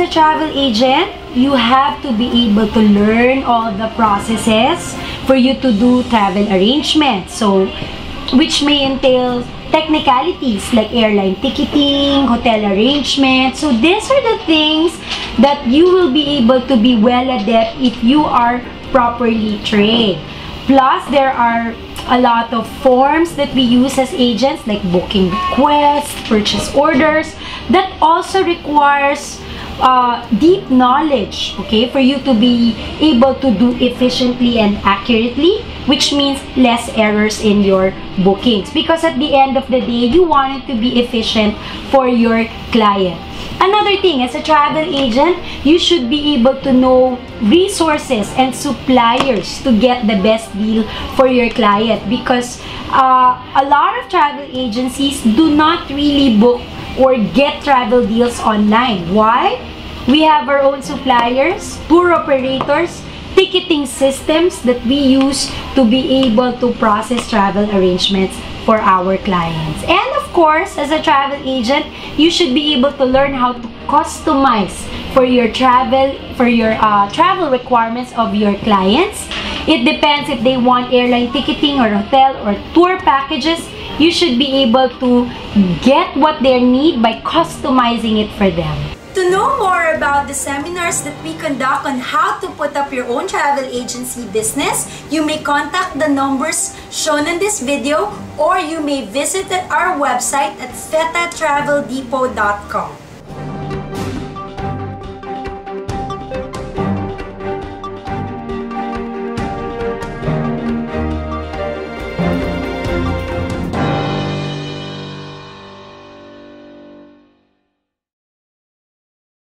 a travel agent, you have to be able to learn all the processes for you to do travel arrangements. So, which may entail technicalities like airline ticketing, hotel arrangement. So these are the things that you will be able to be well adept if you are properly trained. Plus, there are a lot of forms that we use as agents like booking requests, purchase orders that also requires uh, deep knowledge, okay, for you to be able to do efficiently and accurately, which means less errors in your bookings. Because at the end of the day, you want it to be efficient for your client. Another thing, as a travel agent, you should be able to know resources and suppliers to get the best deal for your client because uh, a lot of travel agencies do not really book or get travel deals online. Why? We have our own suppliers, tour operators, ticketing systems that we use to be able to process travel arrangements for our clients. And of course, as a travel agent, you should be able to learn how to customize for your travel for your uh, travel requirements of your clients. It depends if they want airline ticketing or hotel or tour packages. You should be able to get what they need by customizing it for them. To know more about the seminars that we conduct on how to put up your own travel agency business, you may contact the numbers shown in this video or you may visit our website at fetatraveldepot.com.